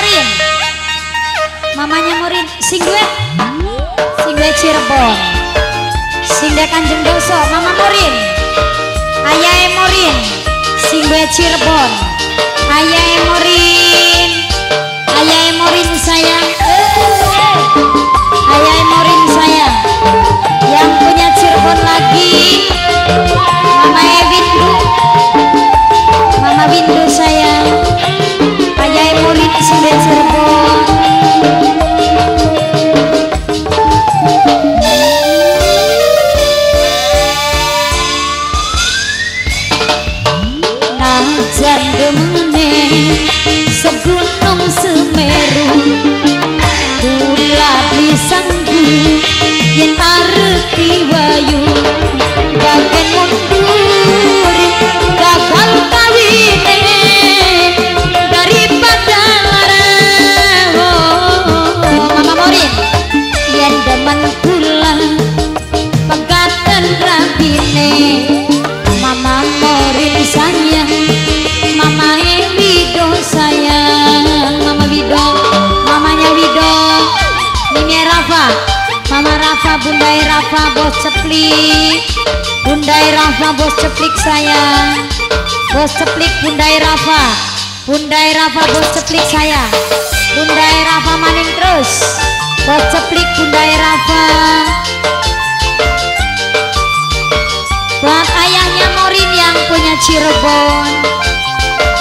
Morin. Mamanya Morin sing duet sing Cirebon. Sing duet Kanjeng Doso mama Morin. Ayahe Morin sing Cirebon. Ayahe Morin segunung semeru kula disanggu yen arep diwayu bagen mundi Mama Rafa Bundai Rafa Bos Ceplik. Bundai Rafa Bos Ceplik sayang. Bos Ceplik Bundai Rafa. Bundai Rafa Bos Ceplik sayang. Bundai Rafa maning terus. Bos Ceplik Bundai Rafa. Buat ayahnya Morin yang punya Cirebon.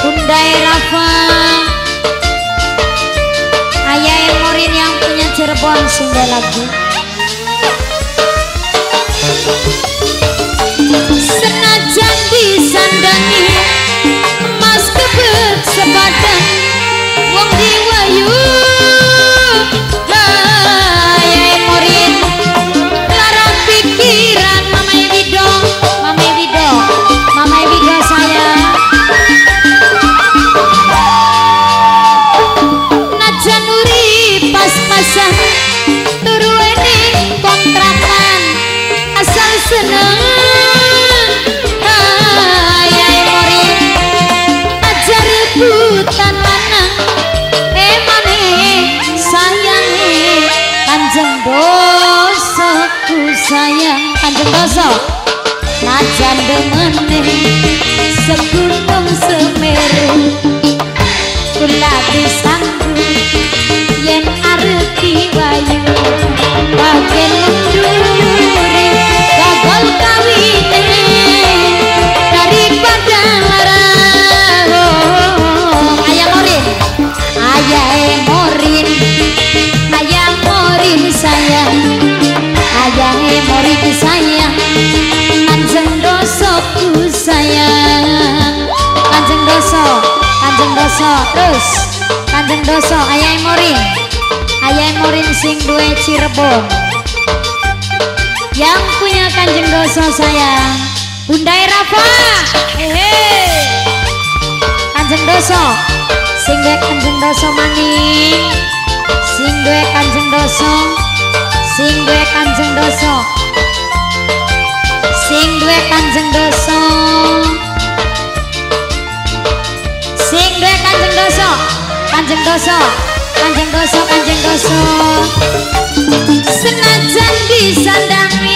Bundai Rafa. Ayah Morin yang punya Cirebon Sunda lagu Senajan Kanjeng dosa Najan demene Segunung semeru Morin sayang Kanjeng dosoku sayang. Kanjeng doso Kanjeng doso Terus. Kanjeng doso Ayah Morin. Ayah Morin sing duwe Cirebon. Yang punya Kanjeng doso sayang Bundai Rafa. Hehe. Kanjeng doso Sing duwe Kanjeng doso maning Sing duwe Kanjeng doso Sing duwe Kanjeng doso Sing duwe Kanjeng doso Sing duwe Kanjeng doso Kanjeng doso Kanjeng doso Kanjeng doso Senajan disandangi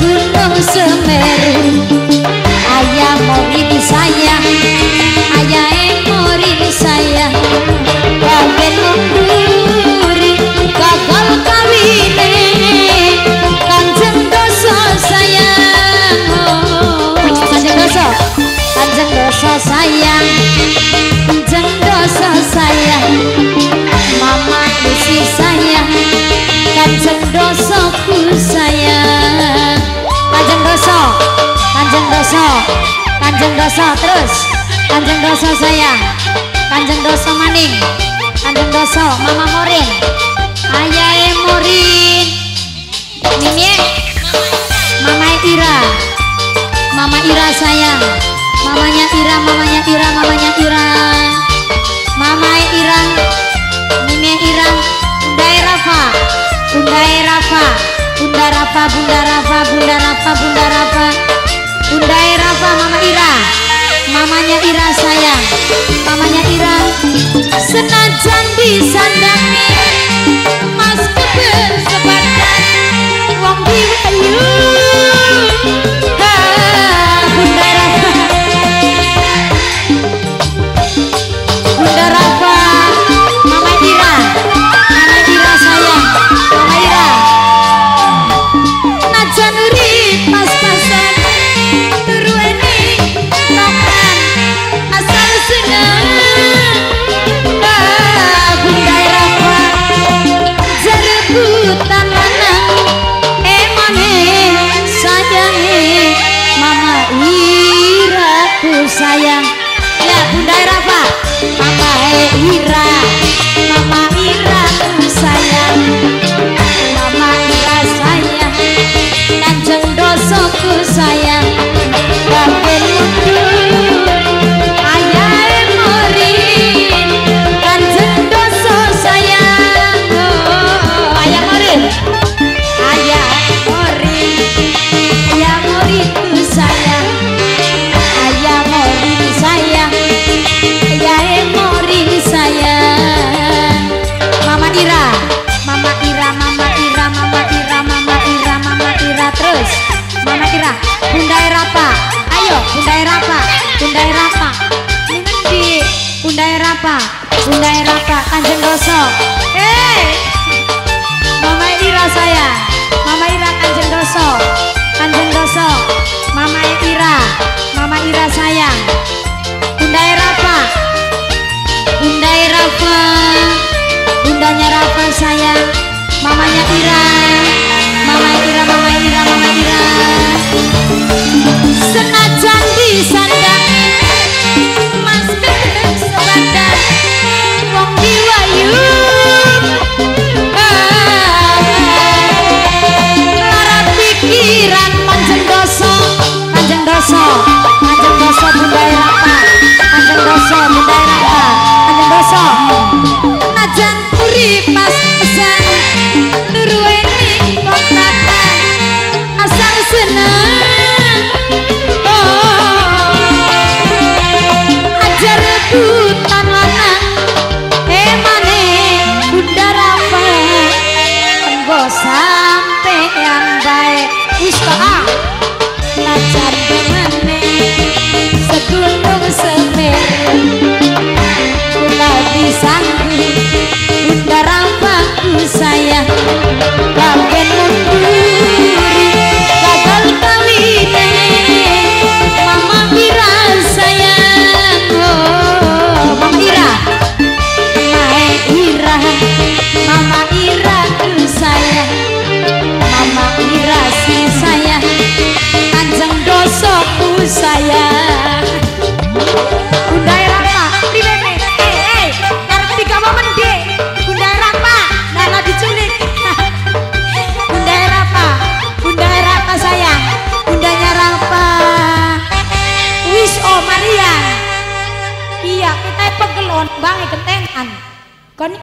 Segunung semeru. Ayah morin sayang Dosa Kanjeng Doso terus. Kanjeng Doso saya, Kanjeng Doso maning. Kanjeng Doso Mama Morin. Yang Morin. Mimi Mama Ira. Mama Ira sayang. Mamanya Ira Mamanya Ira. senajan disandani sayang. Ya Bunda Rafa. Papa he Ira. Mama Ira ku sayang. Mama Ira sayang. Nanjeng dosoku sayang. Bunda Erapa Bunda Erapa Kanjeng Roso hey! Mama Ira saya. Mama Ira Kanjeng Roso Kanjeng Roso Mama Ira. Mama Ira sayang Bunda Erapa Bunda Erapa Bundanya Rafa saya? Mamanya Ira. Mama Ira Mama Ira Mama Ira. Senajan di sana.